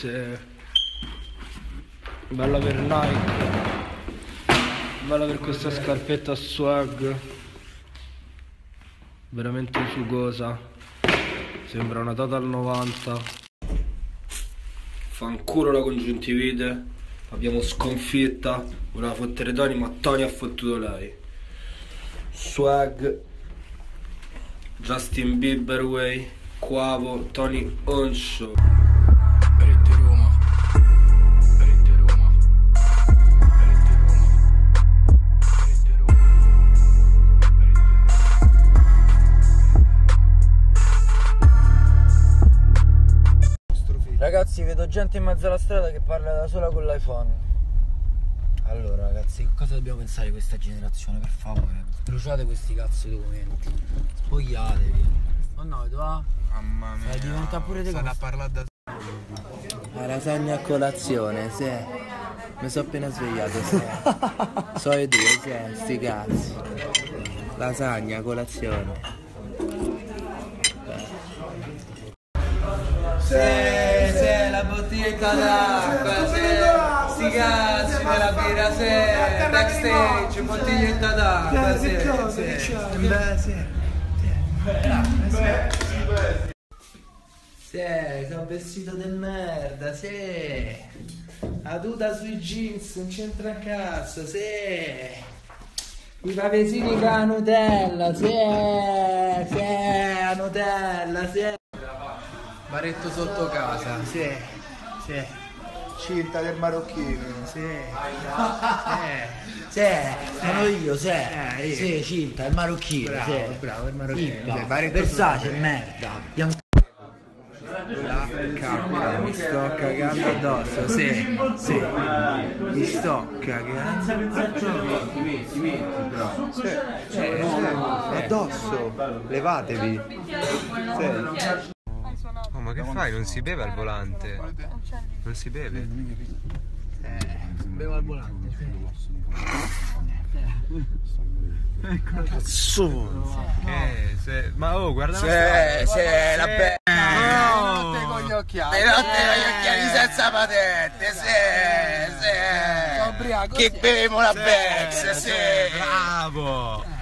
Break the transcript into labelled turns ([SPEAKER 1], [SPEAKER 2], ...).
[SPEAKER 1] Se... Bella per Nike. Bella per questa scarpetta swag. Veramente sugosa. Sembra una Total 90. Fanculo la congiuntivite. Abbiamo sconfitta. Voleva fottere Tony, ma Tony ha fottuto lei. Swag. Justin Bieber Way. Quavo. Tony Onshow.
[SPEAKER 2] Ragazzi, vedo gente in mezzo alla strada che parla da sola con l'iPhone. Allora, ragazzi, cosa dobbiamo pensare di questa generazione? Per favore, bruciate questi cazzo di documenti. Spogliatevi. Oh no, dove va?
[SPEAKER 3] Mamma mia.
[SPEAKER 2] Sai, diventa pure
[SPEAKER 3] Sarà
[SPEAKER 2] costa.
[SPEAKER 3] parlare da
[SPEAKER 2] La lasagna a colazione, sì. Mi sono appena svegliato, sì. so i due, sì, sti cazzi. Lasagna a colazione. Sì, la bottiglietta d'acqua, sì. Sti cazzi della birra, sì. Backstage, bottiglietta d'acqua, sì. Sì, sono vestito di merda, sì. La tuta sui jeans, non c'entra cazzo, sì. I pavesini con la Nutella, sì, Baretto sotto casa, sì, sì.
[SPEAKER 3] cinta del marocchino.
[SPEAKER 2] Sì, sì, sono io, sì, sì, Cinta, il marocchino,
[SPEAKER 3] Bravo,
[SPEAKER 2] sì.
[SPEAKER 3] bravo, il marocchino. Sì, Baretto
[SPEAKER 2] Versace,
[SPEAKER 3] sotto.
[SPEAKER 2] merda. Bianco- Cacca, mi sto cagando addosso, sì, sì, mi sto cagando
[SPEAKER 3] Sì, sì, addosso. Levatevi. Sì.
[SPEAKER 4] Ma che fai? Non si beve al volante? Non si beve?
[SPEAKER 2] Bevo al volante,
[SPEAKER 4] Che? Se... Ma oh, guarda
[SPEAKER 2] Sì,
[SPEAKER 4] la
[SPEAKER 2] sì, la be-
[SPEAKER 3] Notte con gli occhiali.
[SPEAKER 2] Le notte con gli occhiali senza patente, sì.
[SPEAKER 3] ubriaco,
[SPEAKER 2] Che beviamo la Bex, sì.
[SPEAKER 4] Bravo!